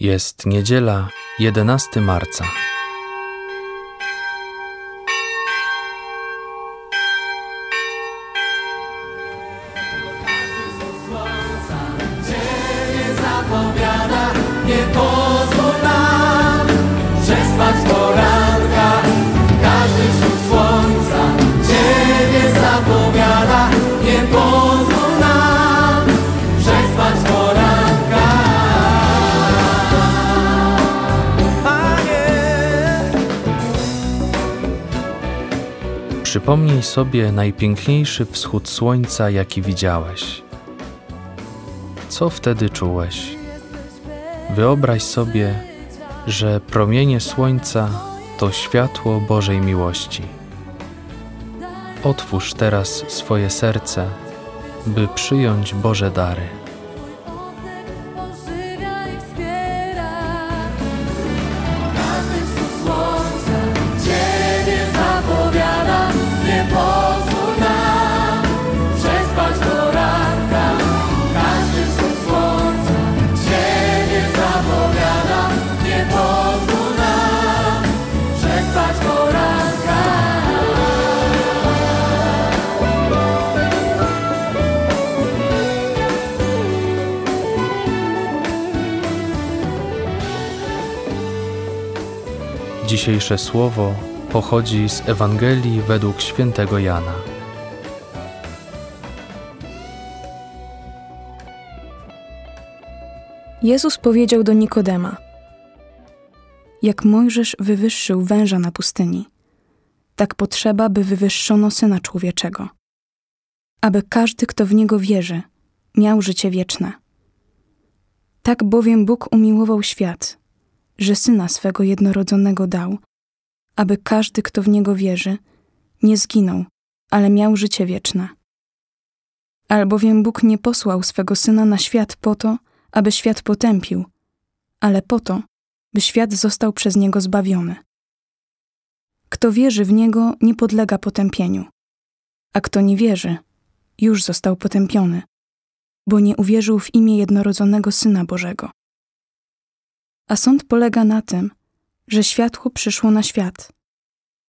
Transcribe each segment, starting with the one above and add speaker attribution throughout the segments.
Speaker 1: Jest niedziela, 11 marca. Przypomnij sobie najpiękniejszy wschód słońca, jaki widziałeś. Co wtedy czułeś? Wyobraź sobie, że promienie słońca to światło Bożej miłości. Otwórz teraz swoje serce, by przyjąć Boże dary. Dzisiejsze słowo pochodzi z Ewangelii według świętego Jana.
Speaker 2: Jezus powiedział do Nikodema: Jak Mojżesz wywyższył węża na pustyni, tak potrzeba, by wywyższono syna człowieczego, aby każdy, kto w niego wierzy, miał życie wieczne. Tak bowiem Bóg umiłował świat, że syna swego jednorodzonego dał, aby każdy, kto w niego wierzy, nie zginął, ale miał życie wieczne. Albowiem Bóg nie posłał swego syna na świat po to, aby świat potępił, ale po to, by świat został przez niego zbawiony. Kto wierzy w niego, nie podlega potępieniu, a kto nie wierzy, już został potępiony, bo nie uwierzył w imię jednorodzonego syna Bożego. A sąd polega na tym, że światło przyszło na świat,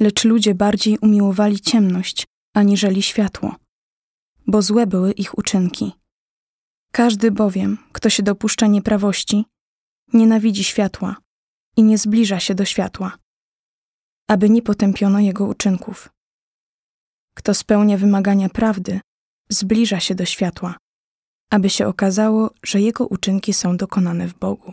Speaker 2: lecz ludzie bardziej umiłowali ciemność aniżeli światło, bo złe były ich uczynki. Każdy bowiem, kto się dopuszcza nieprawości, nienawidzi światła i nie zbliża się do światła, aby nie potępiono jego uczynków. Kto spełnia wymagania prawdy, zbliża się do światła, aby się okazało, że jego uczynki są dokonane w Bogu.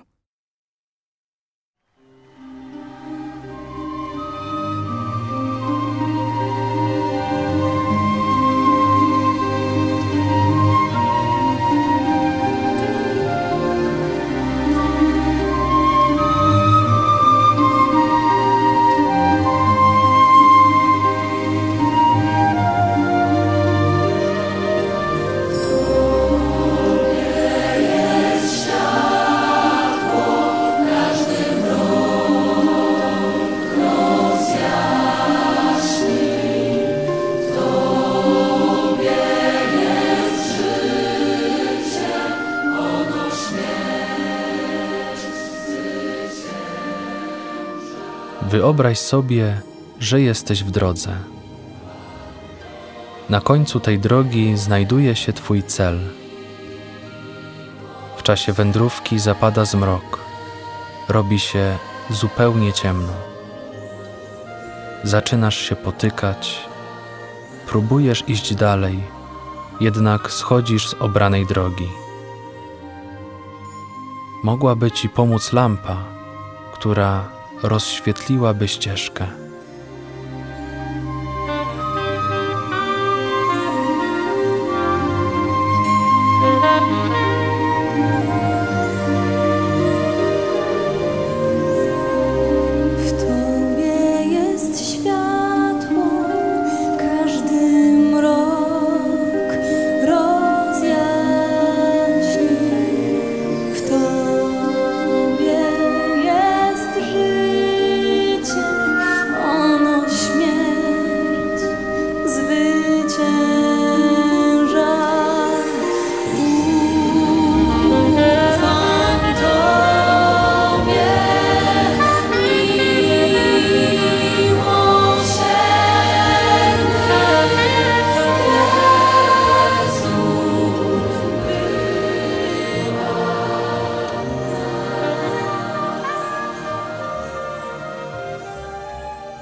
Speaker 1: Wyobraź sobie, że jesteś w drodze. Na końcu tej drogi znajduje się Twój cel. W czasie wędrówki zapada zmrok, robi się zupełnie ciemno. Zaczynasz się potykać, próbujesz iść dalej, jednak schodzisz z obranej drogi. Mogłaby Ci pomóc lampa, która rozświetliłaby ścieżkę.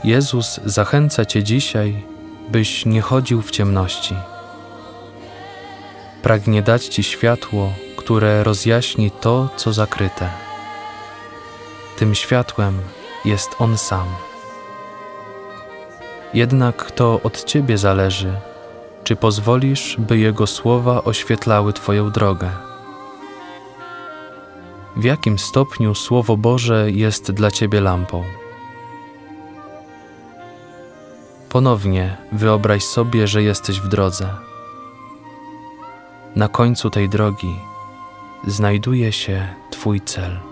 Speaker 1: Jezus zachęca Cię dzisiaj, byś nie chodził w ciemności. Pragnie dać Ci światło, które rozjaśni to, co zakryte. Tym światłem jest On sam. Jednak to od Ciebie zależy, czy pozwolisz, by Jego słowa oświetlały Twoją drogę. W jakim stopniu Słowo Boże jest dla Ciebie lampą? Ponownie wyobraź sobie, że jesteś w drodze. Na końcu tej drogi znajduje się Twój cel.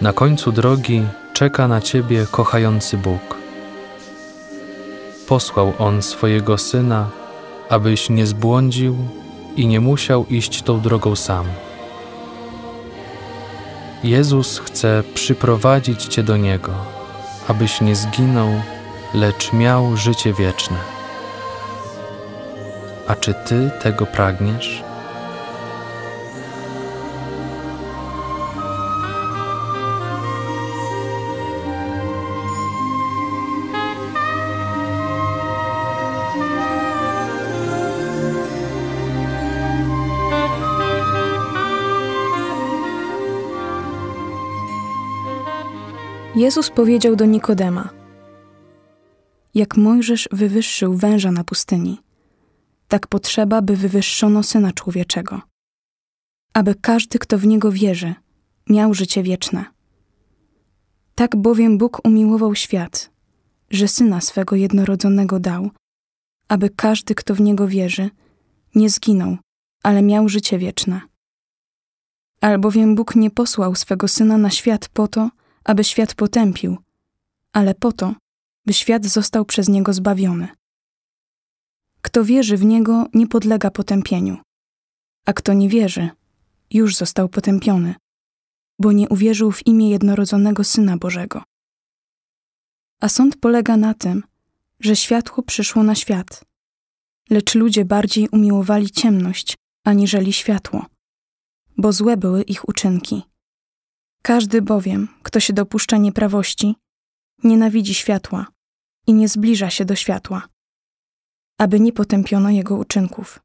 Speaker 1: Na końcu drogi czeka na Ciebie kochający Bóg. Posłał On swojego Syna, abyś nie zbłądził i nie musiał iść tą drogą sam. Jezus chce przyprowadzić Cię do Niego, abyś nie zginął, lecz miał życie wieczne. A czy Ty tego pragniesz?
Speaker 2: Jezus powiedział do Nikodema: Jak Mojżesz wywyższył węża na pustyni, tak potrzeba, by wywyższono syna człowieczego, aby każdy, kto w niego wierzy, miał życie wieczne. Tak bowiem Bóg umiłował świat, że syna swego jednorodzonego dał, aby każdy, kto w niego wierzy, nie zginął, ale miał życie wieczne. Albowiem Bóg nie posłał swego syna na świat po to, aby świat potępił, ale po to, by świat został przez niego zbawiony. Kto wierzy w niego, nie podlega potępieniu, a kto nie wierzy, już został potępiony, bo nie uwierzył w imię jednorodzonego Syna Bożego. A sąd polega na tym, że światło przyszło na świat, lecz ludzie bardziej umiłowali ciemność aniżeli światło, bo złe były ich uczynki. Każdy bowiem, kto się dopuszcza nieprawości, nienawidzi światła i nie zbliża się do światła, aby nie potępiono jego uczynków.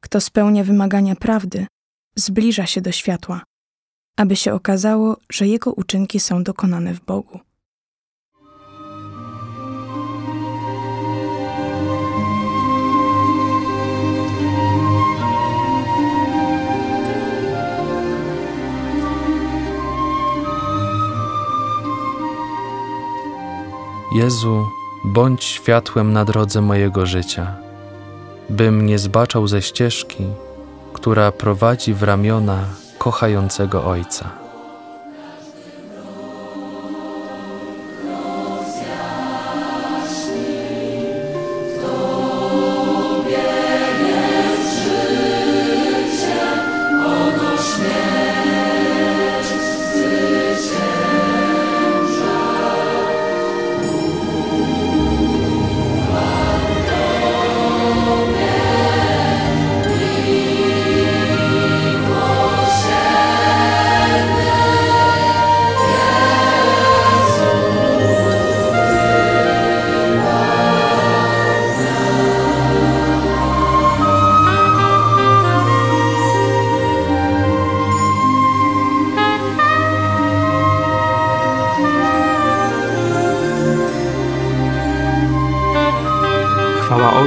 Speaker 2: Kto spełnia wymagania prawdy, zbliża się do światła, aby się okazało, że jego uczynki są dokonane w Bogu.
Speaker 1: Jezu, bądź światłem na drodze mojego życia, bym nie zbaczał ze ścieżki, która prowadzi w ramiona kochającego Ojca.